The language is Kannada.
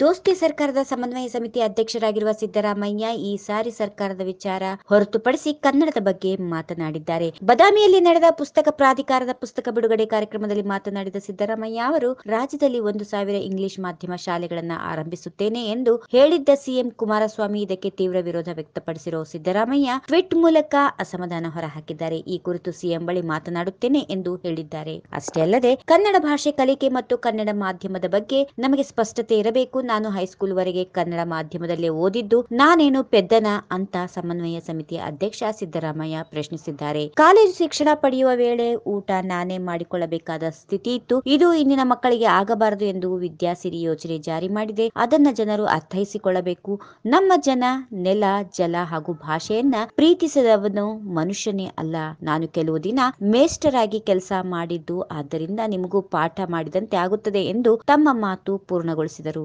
ದೋಸ್ತಿ ಸರ್ಕಾರದ ಸಮನ್ವಯ ಸಮಿತಿ ಅಧ್ಯಕ್ಷರಾಗಿರುವ ಸಿದ್ದರಾಮಯ್ಯ ಈ ಸಾರಿ ಸರ್ಕಾರದ ವಿಚಾರ ಹೊರತುಪಡಿಸಿ ಕನ್ನಡದ ಬಗ್ಗೆ ಮಾತನಾಡಿದ್ದಾರೆ. ಬದಾಮಿಯಲ್ಲಿ ನಡೆದ ಪುಸ್ತಕ ಪ್ರಾಧಿಕಾರದ ಪುಸ್ತಕ ಬಿಡುಗಡೆ ಕಾರ್ಯಕ್ರಮದಲ್ಲಿ ಮಾತನಾಡಿದ ಸಿದ್ದರಾಮಯ್ಯ ಅವರು, ರಾಜ್ಯದಲ್ಲಿ ಒಂದು ಸಾವಿರ ಇಂಗ್ಲಿಷ್ ಮಾಧ್ಯಮ ಶಾಲೆಗಳನ್ನ ಆರಂಭಿಸುತ್ತೇನೆ ಎಂದು ಹೇಳಿದ್ದ ಸಿಎಂ ಕುಮಾರಸ್ವಾಮಿ ಇದಕ್ಕೆ ತೀವ್ರ ವಿರೋಧ ವ್ಯಕ್ತಪಡಿಸಿರುವ ಸಿದ್ದರಾಮಯ್ಯ ಟ್ವಿಟ್ ಮೂಲಕ ಅಸಮಾಧಾನ ಹೊರಹಾಕಿದ್ದಾರೆ. ಈ ಕುರಿತು ಸಿಎಂ ಬಳಿ ಮಾತನಾಡುತ್ತೇನೆ ಎಂದು ಹೇಳಿದ್ದಾರೆ. ಅಷ್ಟೇ ಅಲ್ಲದೆ ಕನ್ನಡ ಭಾಷೆ ಕಲಿಕೆ ಮತ್ತು ಕನ್ನಡ ಮಾಧ್ಯಮದ ಬಗ್ಗೆ ನಮಗೆ ಸ್ಪಷ್ಟತೆ ಇರಬೇಕು. ನಾನು ಹೈಸ್ಕೂಲ್ ವರೆಗೆ ಕನ್ನಡ ಮಾಧ್ಯಮದಲ್ಲೇ ಓದಿದ್ದು, ನಾನೇನು ಪೆದ್ದನ ಅಂತ ಸಮನ್ವಯ ಸಮಿತಿ ಅಧ್ಯಕ್ಷ ಸಿದ್ದರಾಮಯ್ಯ ಪ್ರಶ್ನಿಸಿದ್ದಾರೆ. ಕಾಲೇಜು ಶಿಕ್ಷಣ ಪಡೆಯುವ ವೇಳೆ ಊಟ ನಾನೇ ಮಾಡಿಕೊಳ್ಳಬೇಕಾದ ಸ್ಥಿತಿ ಇತ್ತು. ಇದು ಇಂದಿನ ಮಕ್ಕಳಿಗೆ ಆಗಬಾರದು ಎಂದು ವಿದ್ಯಾಸಿರಿ ಯೋಜನೆ ಜಾರಿ ಮಾಡಿದೆ. ಅದನ್ನ ಜನರು ಅರ್ಥೈಸಿಕೊಳ್ಳಬೇಕು. ನಮ್ಮ ಜನ ನೆಲ, ಜಲ ಹಾಗೂ ಭಾಷೆಯನ್ನ ಪ್ರೀತಿಸದವನು ಮನುಷ್ಯನೇ ಅಲ್ಲ. ನಾನು ಕೆಲವು ದಿನ ಮೇಸ್ಟರ್ ಆಗಿ ಕೆಲಸ ಮಾಡಿದ್ದು, ಆದ್ದರಿಂದ ನಿಮಗೂ ಪಾಠ ಮಾಡಿದಂತೆ ಆಗುತ್ತದೆ ಎಂದು ತಮ್ಮ ಮಾತು ಪೂರ್ಣಗೊಳಿಸಿದರು.